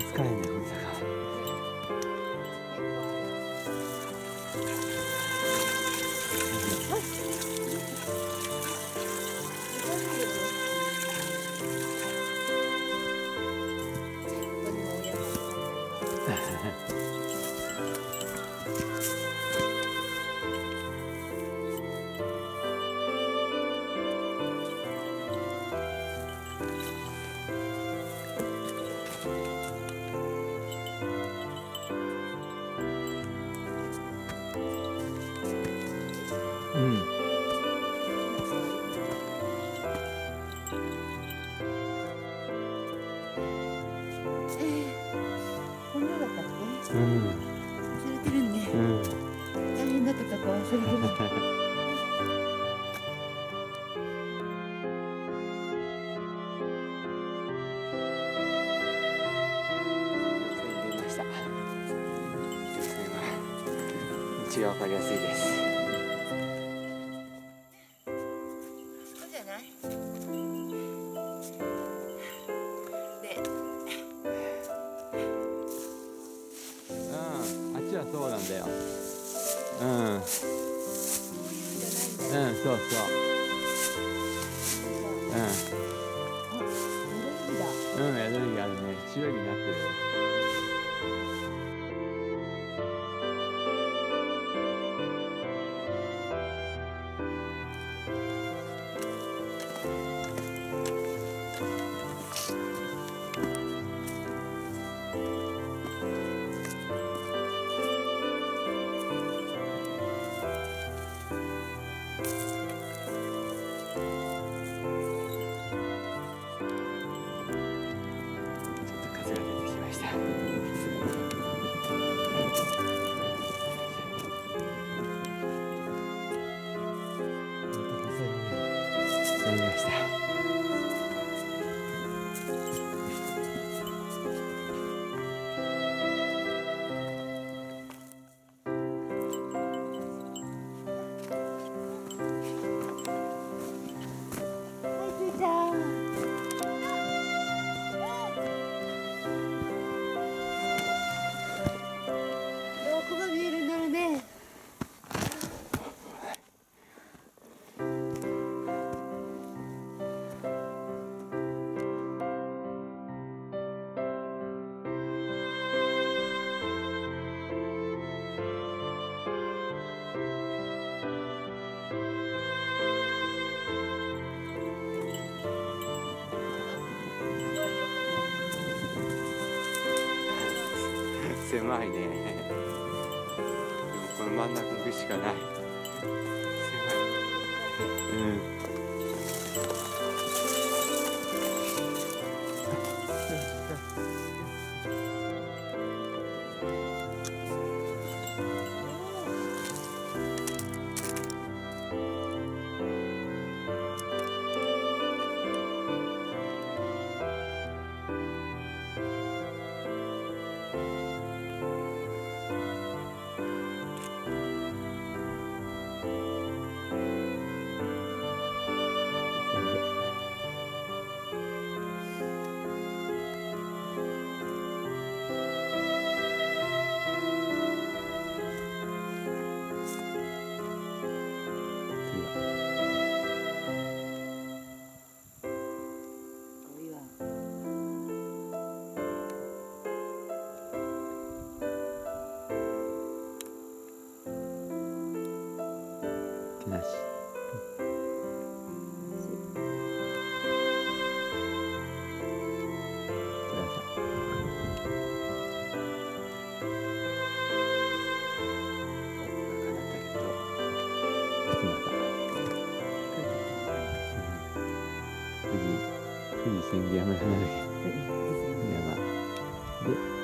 疲れんねこの坂忘れてるん。大変だったとこ忘れてる出ました道が分かりやすいですだよ。うんうん。そうそう。そううんうん宿りがあるね白いになってるした狭いね。でもこの真ん中行くしかない。狭い。うん。なし。富士、富士千里山じゃない山。で